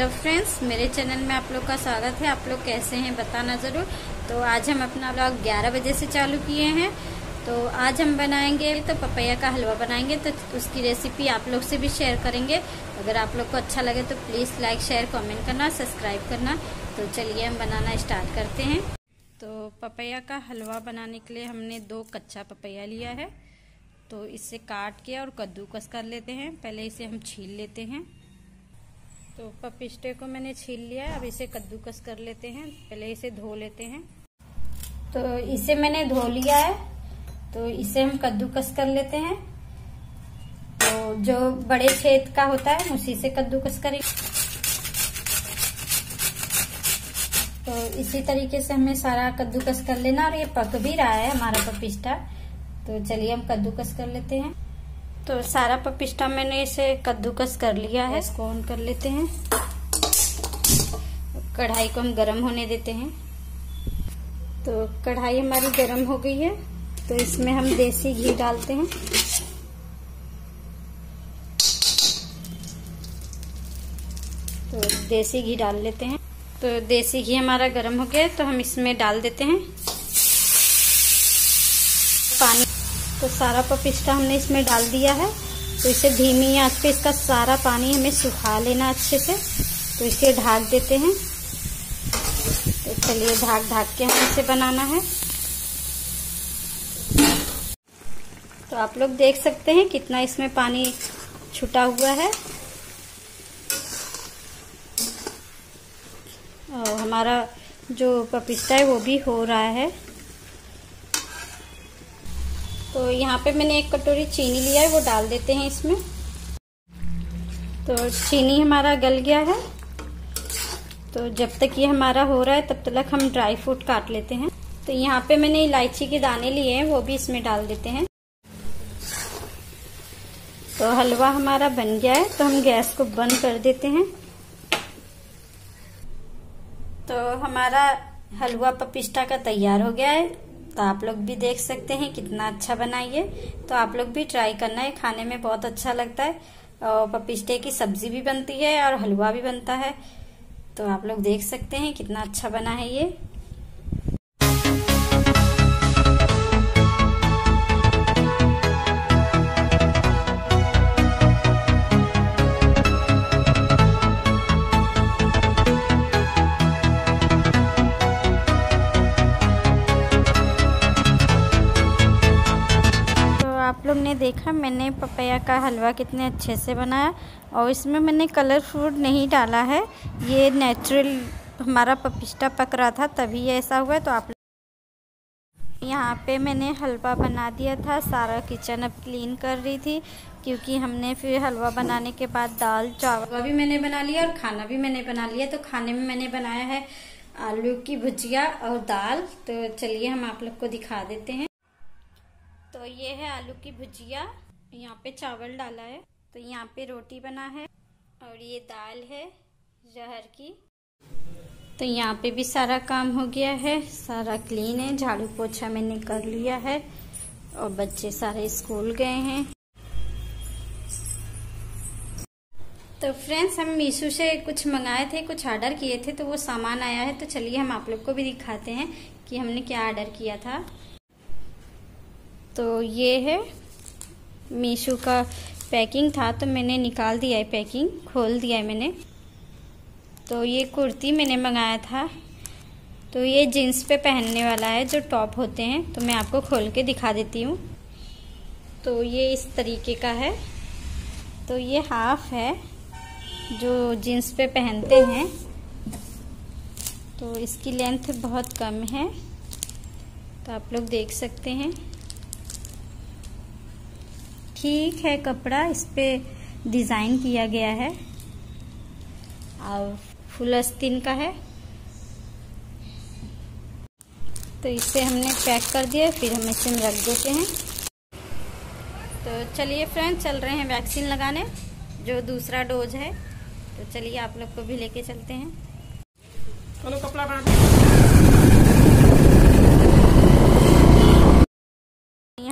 Hello friends, मेरे channel में आप लोग का स्वागत है। आप लोग कैसे हैं बताना ज़रूर। तो आज हम अपना ब्लॉग 11 बजे से चालू किए हैं। तो आज हम बनाएँगे तो पपैया का हलवा बनाएँगे तो उसकी रेसिपी आप लोग से भी शेयर करेंगे। अगर आप लोग को अच्छा लगे तो प्लीज़ लाइक शेयर कमेंट करना सब्सक्राइब करना। तो चलिए हम बनाना स्टार्ट करते हैं। तो पपैया का हलवा बनाने के लिए हमने दो कच्चा पपैया लिया है। तो इसे काट के और कद्दूकस कर लेते हैं। पहले इसे हम छील लेते हैं। तो पपिस्टे को मैंने छील लिया अब इसे कद्दूकस कर लेते हैं। पहले इसे धो लेते हैं। तो इसे मैंने धो लिया है। तो इसे हम कद्दूकस कर लेते हैं। तो जो बड़े छेद का होता है, उसी से कद्दूकस करें। तो इसी तरीके से हमें सारा कद्दूकस कर लेना, और ये पक भी रहा है हमारा पपिस्टा तो चलिए हम कद्दूकस कर लेते हैं। तो सारा पपिस्टा मैंने इसे कद्दूकस कर लिया है। इसको ऑन कर लेते हैं। कढ़ाई को हम गरम होने देते हैं। तो कढ़ाई हमारी गरम हो गई है। तो इसमें हम देसी घी डालते हैं। तो देसी घी डाल लेते हैं। तो देसी घी हमारा गरम हो गया तो हम इसमें डाल देते हैं। पानी तो सारा पपिस्ता हमने इसमें डाल दिया है। तो इसे धीमी आँच पे इसका सारा पानी हमें सुखा लेना अच्छे से। तो इसे ढाक देते हैं। तो चलिए ढाक ढाक के हमें इसे बनाना है। तो आप लोग देख सकते हैं कितना इसमें पानी छुटा हुआ है। और हमारा जो पपिस्ता है वो भी हो रहा है। तो यहाँ पे मैंने एक कटोरी चीनी लिया है, वो डाल देते हैं इसमें। तो चीनी हमारा गल गया है। तो जब तक ये हमारा हो रहा है, तब तक हम ड्राई फ्रूट काट लेते हैं। तो यहाँ पे मैंने इलायची के दाने लिए हैं, वो भी इसमें डाल देते हैं। तो हलवा हमारा बन गया है तो हम गैस को बंद कर देते हैं। तो हमारा हलवा पपिस्टा का तैयार हो गया है। तो आप लोग भी देख सकते हैं कितना अच्छा बनाइए। तो आप लोग भी ट्राई करना है खाने में बहुत अच्छा लगता है। और पपिस्टे की सब्ज़ी भी बनती है और हलवा भी बनता है। तो आप लोग देख सकते हैं कितना अच्छा बना है ये। आप लोग ने देखा, मैंने पपैया का हलवा कितने अच्छे से बनाया और इसमें मैंने कलर फ्रूट नहीं डाला है। ये नेचुरल हमारा पपिस्टा पक रहा था, तभी ऐसा हुआ तो आप यहाँ पे मैंने हलवा बना दिया था। सारा किचन अब क्लीन कर रही थी क्योंकि हमने फिर हलवा बनाने के बाद दाल, चावल भी मैंने बना लिया और खाना भी मैंने बना लिया। तो खाने में मैंने बनाया है आलू की भुजिया और दाल। तो चलिए हम आप लोग को दिखा देते हैं। ये है आलू की भुजिया। यहाँ पे चावल डाला है तो यहाँ पे रोटी बना है और ये दाल है जहर की। तो यहाँ पे भी सारा काम हो गया है, सारा क्लीन है, झाड़ू पोछा मैंने कर लिया है और बच्चे सारे स्कूल गए हैं। तो फ्रेंड्स हम मीशो से कुछ मंगाए थे, कुछ ऑर्डर किए थे तो वो सामान आया है तो चलिए हम आप लोग को भी दिखाते हैं कि हमने क्या ऑर्डर किया था। तो ये है। मीशो का पैकिंग था तो मैंने निकाल दिया है पैकिंग, खोल दिया है मैंने। तो ये कुर्ती मैंने मंगाया था। तो ये जीन्स पे पहनने वाला है, जो टॉप होते हैं। तो मैं आपको खोल के दिखा देती हूँ। तो ये इस तरीके का है। तो ये हाफ़ है, जो जीन्स पे पहनते हैं। तो इसकी लेंथ बहुत कम है। तो आप लोग देख सकते हैं। ठीक है कपड़ा, इस पे डिज़ाइन किया गया है। और फुल अस्तीन का है। तो इसे हमने पैक कर दिया, फिर हम इसे रख देते हैं। तो चलिए फ्रेंड चल रहे हैं वैक्सीन लगाने, जो दूसरा डोज है। तो चलिए आप लोग को भी लेके चलते हैं। चलो कपड़ा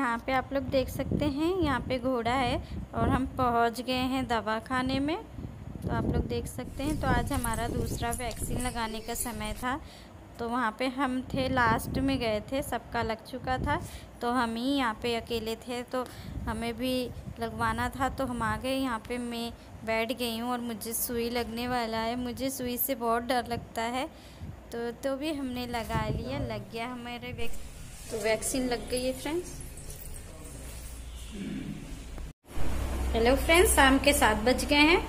यहाँ पे आप लोग देख सकते हैं, यहाँ पे घोड़ा है और हम पहुँच गए हैं दवा खाने में। तो आप लोग देख सकते हैं तो आज हमारा दूसरा वैक्सीन लगाने का समय था। तो वहाँ पे हम थे, लास्ट में गए थे, सबका लग चुका था। तो हम ही यहाँ पे अकेले थे तो हमें भी लगवाना था तो हम आ गए यहाँ पे। मैं बैठ गई हूँ और मुझे सुई लगने वाला है, मुझे सुई से बहुत डर लगता है। तो तो भी हमने लगा लिया, लग गया हमारे वैक्स तो वैक्सीन लग गई है फ्रेंड्स। हेलो फ्रेंड्स शाम के सात बज गए हैं।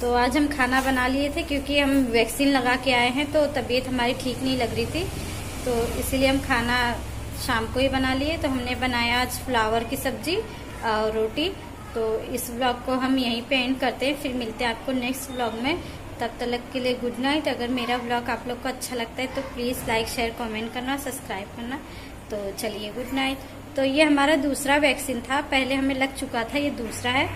तो आज हम खाना बना लिए थे क्योंकि हम वैक्सीन लगा के आए हैं तो तबीयत हमारी ठीक नहीं लग रही थी। तो इसीलिए हम खाना शाम को ही बना लिए। तो हमने बनाया आज फ्लावर की सब्ज़ी और रोटी। तो इस ब्लॉग को हम यहीं पे एंड करते हैं। फिर मिलते हैं आपको नेक्स्ट ब्लॉग में। तब तक के लिए गुड नाइट अगर मेरा ब्लॉग आप लोग को अच्छा लगता है तो प्लीज़ लाइक शेयर कमेंट करना सब्सक्राइब करना। तो चलिए गुड नाइट तो ये हमारा दूसरा वैक्सीन था। पहले हमें लग चुका था ये दूसरा है।